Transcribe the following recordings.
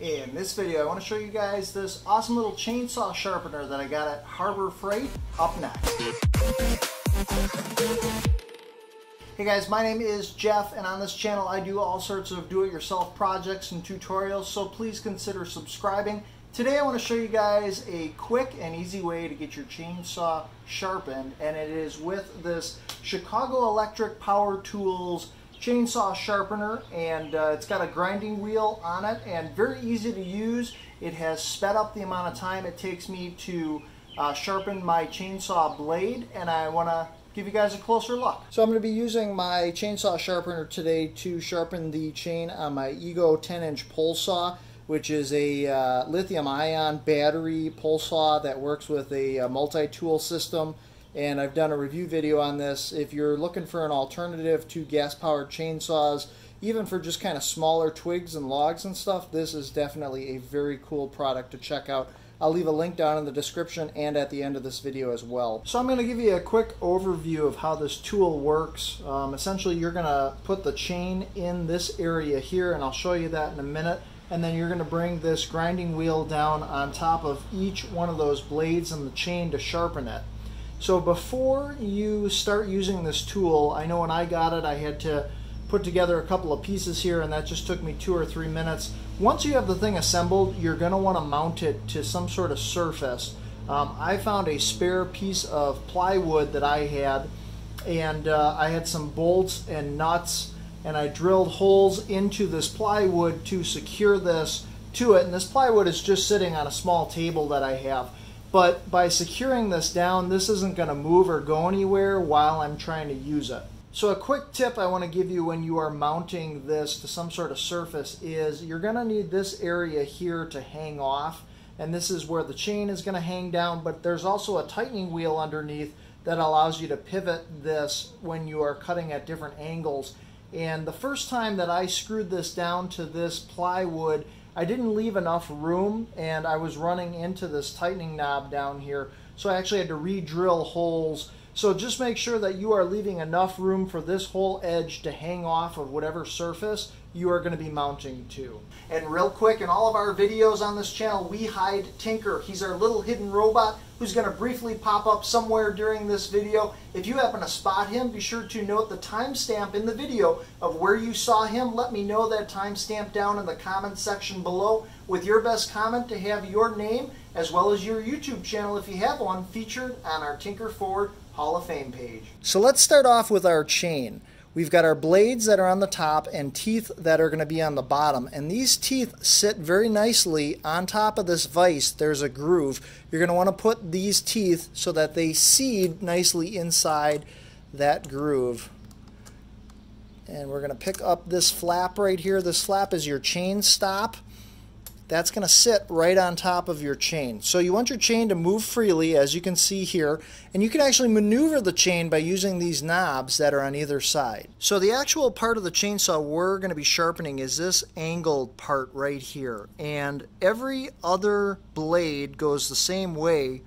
In this video, I want to show you guys this awesome little chainsaw sharpener that I got at Harbor Freight up next. Hey guys, my name is Jeff and on this channel I do all sorts of do-it-yourself projects and tutorials, so please consider subscribing. Today I want to show you guys a quick and easy way to get your chainsaw sharpened and it is with this Chicago Electric Power Tools chainsaw sharpener and uh, it's got a grinding wheel on it and very easy to use. It has sped up the amount of time it takes me to uh, sharpen my chainsaw blade and I want to give you guys a closer look. So I'm going to be using my chainsaw sharpener today to sharpen the chain on my Ego 10 inch pole saw which is a uh, lithium ion battery pole saw that works with a, a uh, multi-tool system and I've done a review video on this. If you're looking for an alternative to gas-powered chainsaws, even for just kind of smaller twigs and logs and stuff, this is definitely a very cool product to check out. I'll leave a link down in the description and at the end of this video as well. So I'm going to give you a quick overview of how this tool works. Um, essentially, you're going to put the chain in this area here, and I'll show you that in a minute. And then you're going to bring this grinding wheel down on top of each one of those blades in the chain to sharpen it. So before you start using this tool, I know when I got it, I had to put together a couple of pieces here and that just took me two or three minutes. Once you have the thing assembled, you're going to want to mount it to some sort of surface. Um, I found a spare piece of plywood that I had and uh, I had some bolts and nuts and I drilled holes into this plywood to secure this to it and this plywood is just sitting on a small table that I have. But by securing this down, this isn't going to move or go anywhere while I'm trying to use it. So a quick tip I want to give you when you are mounting this to some sort of surface is you're going to need this area here to hang off. And this is where the chain is going to hang down, but there's also a tightening wheel underneath that allows you to pivot this when you are cutting at different angles. And the first time that I screwed this down to this plywood, I didn't leave enough room and I was running into this tightening knob down here. So I actually had to re-drill holes. So just make sure that you are leaving enough room for this whole edge to hang off of whatever surface you are going to be mounting to. And real quick, in all of our videos on this channel, we hide Tinker. He's our little hidden robot who's going to briefly pop up somewhere during this video. If you happen to spot him, be sure to note the timestamp in the video of where you saw him. Let me know that timestamp down in the comments section below with your best comment to have your name as well as your YouTube channel if you have one featured on our Tinker Forward Hall of Fame page. So let's start off with our chain. We've got our blades that are on the top and teeth that are going to be on the bottom. And these teeth sit very nicely on top of this vise. There's a groove. You're going to want to put these teeth so that they seed nicely inside that groove. And we're going to pick up this flap right here. This flap is your chain stop that's going to sit right on top of your chain. So you want your chain to move freely, as you can see here, and you can actually maneuver the chain by using these knobs that are on either side. So the actual part of the chainsaw we're going to be sharpening is this angled part right here. And every other blade goes the same way,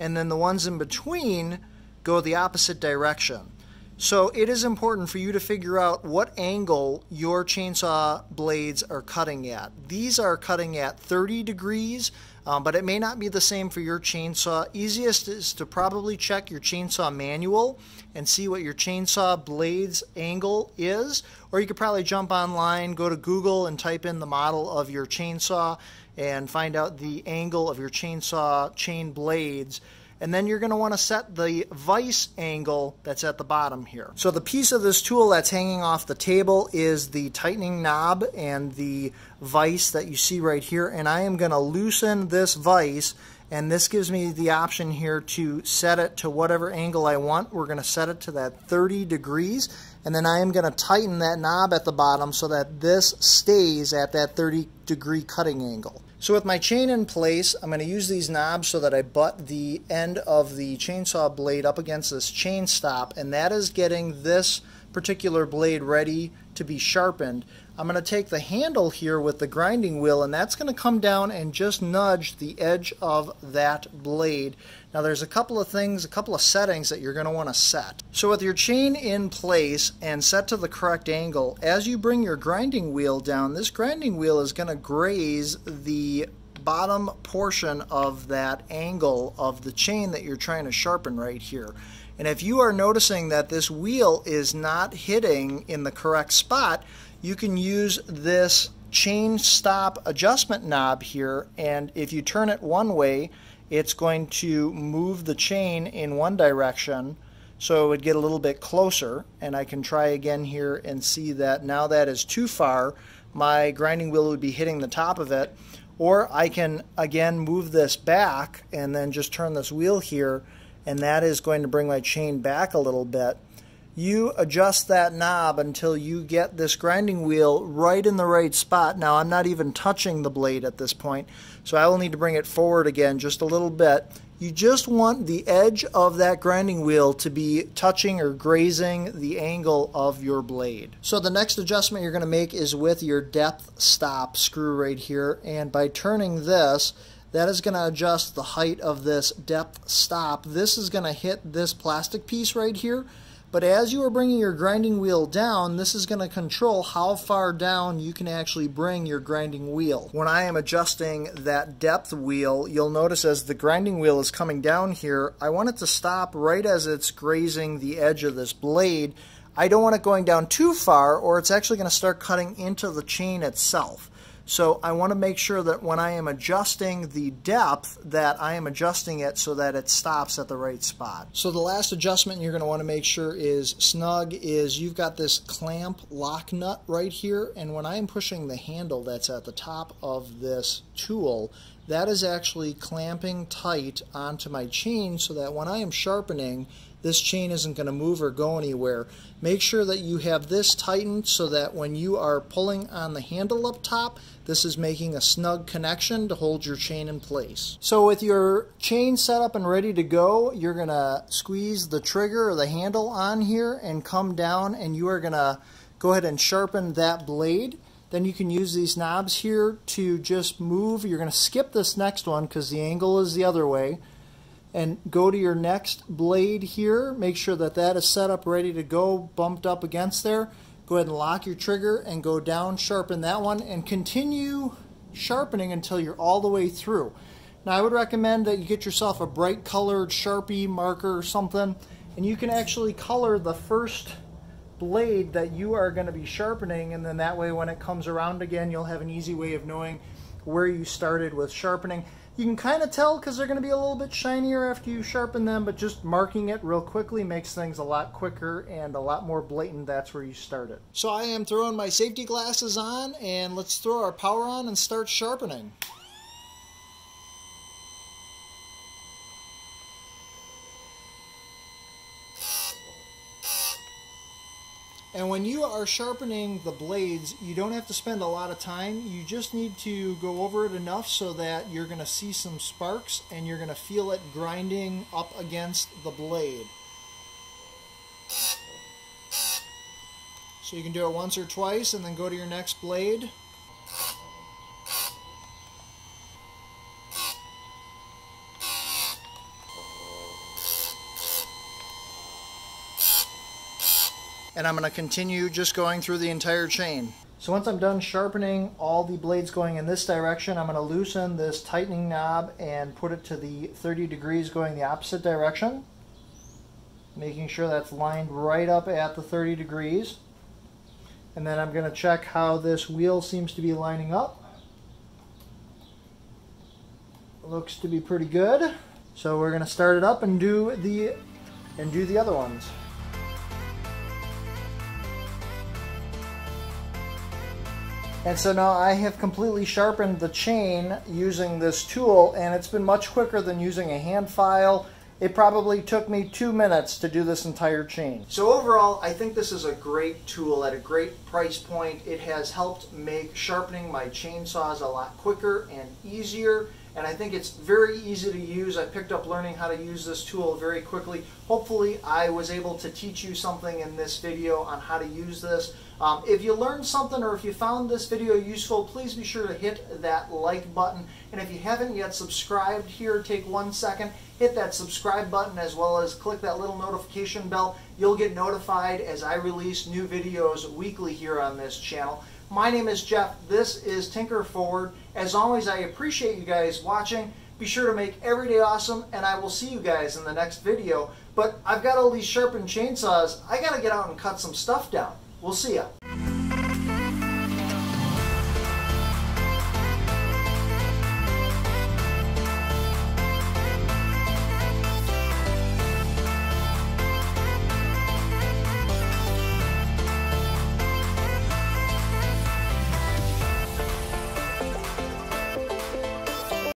and then the ones in between go the opposite direction. So it is important for you to figure out what angle your chainsaw blades are cutting at. These are cutting at 30 degrees, um, but it may not be the same for your chainsaw. Easiest is to probably check your chainsaw manual and see what your chainsaw blades angle is, or you could probably jump online, go to Google and type in the model of your chainsaw and find out the angle of your chainsaw chain blades and then you're going to want to set the vise angle that's at the bottom here. So the piece of this tool that's hanging off the table is the tightening knob and the vise that you see right here and I am going to loosen this vise and this gives me the option here to set it to whatever angle I want. We're going to set it to that 30 degrees and then I am going to tighten that knob at the bottom so that this stays at that 30 degree cutting angle. So with my chain in place, I'm going to use these knobs so that I butt the end of the chainsaw blade up against this chain stop, and that is getting this particular blade ready to be sharpened. I'm going to take the handle here with the grinding wheel and that's going to come down and just nudge the edge of that blade. Now there's a couple of things, a couple of settings that you're going to want to set. So with your chain in place and set to the correct angle, as you bring your grinding wheel down, this grinding wheel is going to graze the bottom portion of that angle of the chain that you're trying to sharpen right here. And if you are noticing that this wheel is not hitting in the correct spot, you can use this chain stop adjustment knob here and if you turn it one way it's going to move the chain in one direction so it would get a little bit closer and I can try again here and see that now that is too far my grinding wheel would be hitting the top of it or I can again move this back and then just turn this wheel here and that is going to bring my chain back a little bit you adjust that knob until you get this grinding wheel right in the right spot. Now I'm not even touching the blade at this point, so I will need to bring it forward again just a little bit. You just want the edge of that grinding wheel to be touching or grazing the angle of your blade. So the next adjustment you're going to make is with your depth stop screw right here, and by turning this, that is going to adjust the height of this depth stop. This is going to hit this plastic piece right here, but as you are bringing your grinding wheel down, this is going to control how far down you can actually bring your grinding wheel. When I am adjusting that depth wheel, you'll notice as the grinding wheel is coming down here, I want it to stop right as it's grazing the edge of this blade. I don't want it going down too far or it's actually going to start cutting into the chain itself. So I want to make sure that when I am adjusting the depth that I am adjusting it so that it stops at the right spot. So the last adjustment you're going to want to make sure is snug is you've got this clamp lock nut right here and when I am pushing the handle that's at the top of this tool that is actually clamping tight onto my chain so that when I am sharpening this chain isn't going to move or go anywhere. Make sure that you have this tightened so that when you are pulling on the handle up top, this is making a snug connection to hold your chain in place. So with your chain set up and ready to go, you're going to squeeze the trigger or the handle on here and come down and you are going to go ahead and sharpen that blade. Then you can use these knobs here to just move. You're going to skip this next one because the angle is the other way and go to your next blade here. Make sure that that is set up ready to go, bumped up against there. Go ahead and lock your trigger and go down, sharpen that one, and continue sharpening until you're all the way through. Now I would recommend that you get yourself a bright colored Sharpie marker or something, and you can actually color the first blade that you are going to be sharpening, and then that way when it comes around again, you'll have an easy way of knowing where you started with sharpening. You can kind of tell because they're going to be a little bit shinier after you sharpen them, but just marking it real quickly makes things a lot quicker and a lot more blatant. That's where you start it. So I am throwing my safety glasses on and let's throw our power on and start sharpening. And when you are sharpening the blades, you don't have to spend a lot of time. You just need to go over it enough so that you're going to see some sparks and you're going to feel it grinding up against the blade. So you can do it once or twice and then go to your next blade. And I'm going to continue just going through the entire chain. So once I'm done sharpening all the blades going in this direction, I'm going to loosen this tightening knob and put it to the 30 degrees going the opposite direction. Making sure that's lined right up at the 30 degrees. And then I'm going to check how this wheel seems to be lining up. Looks to be pretty good. So we're going to start it up and do the and do the other ones. And so now I have completely sharpened the chain using this tool and it's been much quicker than using a hand file. It probably took me two minutes to do this entire chain. So overall, I think this is a great tool at a great price point. It has helped make sharpening my chainsaws a lot quicker and easier and I think it's very easy to use. I picked up learning how to use this tool very quickly. Hopefully I was able to teach you something in this video on how to use this. Um, if you learned something or if you found this video useful, please be sure to hit that like button. And if you haven't yet subscribed here, take one second, hit that subscribe button as well as click that little notification bell. You'll get notified as I release new videos weekly here on this channel. My name is Jeff. This is Tinker Forward. As always, I appreciate you guys watching. Be sure to make every day awesome, and I will see you guys in the next video. But I've got all these sharpened chainsaws. I got to get out and cut some stuff down. We'll see ya.